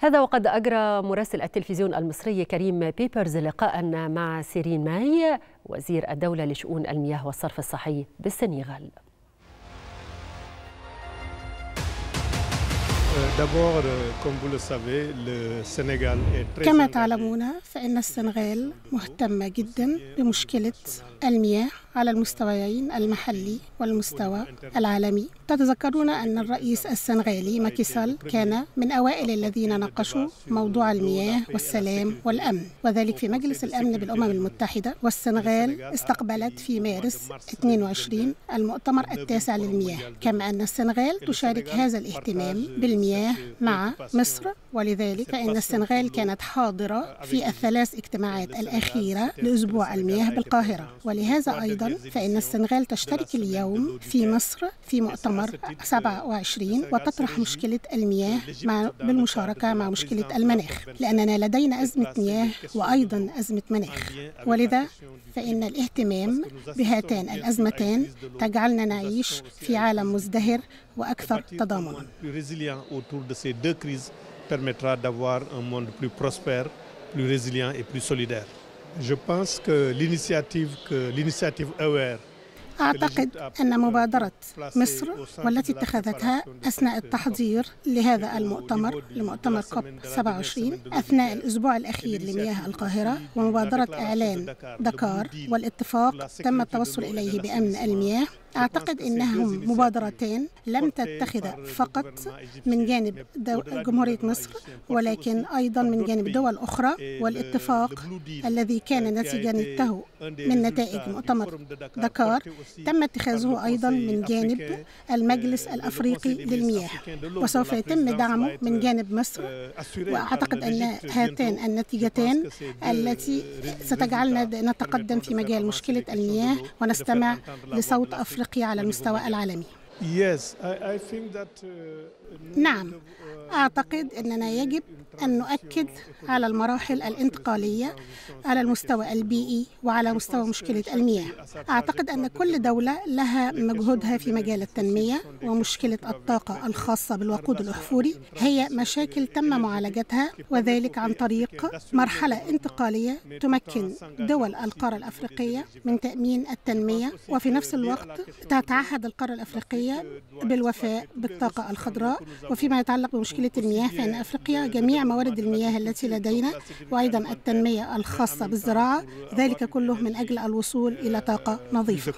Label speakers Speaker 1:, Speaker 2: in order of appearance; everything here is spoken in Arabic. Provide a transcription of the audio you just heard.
Speaker 1: هذا وقد أجرى مراسل التلفزيون المصري كريم بيبرز لقاء مع سيرين ماي وزير الدولة لشؤون المياه والصرف الصحي بالسنغال.
Speaker 2: كما تعلمون فإن السنغال مهتمة جدا بمشكلة المياه على المستويين المحلي والمستوى العالمي. تتذكرون أن الرئيس السنغالي ماكيسال كان من أوائل الذين ناقشوا موضوع المياه والسلام والأمن وذلك في مجلس الأمن بالأمم المتحدة. والسنغال استقبلت في مارس 22 المؤتمر التاسع للمياه. كما أن السنغال تشارك هذا الاهتمام بالمياه مع مصر. ولذلك فإن السنغال كانت حاضرة في الثلاث اجتماعات الأخيرة لأسبوع المياه بالقاهرة. ولهذا أيضا فإن السنغال تشترك اليوم في مصر في مؤتمر 27 وتطرح مشكلة المياه مع بالمشاركة مع مشكلة المناخ لأننا لدينا أزمة مياه وأيضا أزمة مناخ ولذا فإن الاهتمام بهاتان الأزمتان تجعلنا نعيش في عالم مزدهر وأكثر تضامنا
Speaker 3: permettra d'avoir un monde plus prospère, plus résilient et plus solidaire. Je pense que l'initiative que l'initiative AWARE
Speaker 2: أعتقد أن مبادرة مصر والتي اتخذتها أثناء التحضير لهذا المؤتمر لمؤتمر كوب 27 أثناء الأسبوع الأخير لمياه القاهرة ومبادرة إعلان دكار والاتفاق تم التوصل إليه بأمن المياه أعتقد أنهم مبادرتان لم تتخذ فقط من جانب جمهورية مصر ولكن أيضا من جانب دول أخرى والاتفاق الذي كان نتيجته من نتائج مؤتمر دكار تم اتخاذه أيضا من جانب المجلس الأفريقي للمياه وسوف يتم دعمه من جانب مصر. وأعتقد أن هاتان النتيجتان التي ستجعلنا نتقدم في مجال مشكلة المياه ونستمع لصوت أفريقيا. أفريقيا على المستوى العالمي نعم. أعتقد أننا يجب أن نؤكد على المراحل الانتقالية على المستوى البيئي وعلى مستوى مشكلة المياه. أعتقد أن كل دولة لها مجهودها في مجال التنمية ومشكلة الطاقة الخاصة بالوقود الأحفوري. هي مشاكل تم معالجتها وذلك عن طريق مرحلة انتقالية تمكن دول القارة الأفريقية من تأمين التنمية وفي نفس الوقت تتعهد القارة الأفريقية بالوفاء بالطاقة الخضراء وفيما يتعلق بمشكلة المياه فإن أفريقيا جميع موارد المياه التي لدينا وأيضا التنمية الخاصة بالزراعة ذلك كله من أجل الوصول إلى طاقة نظيفة.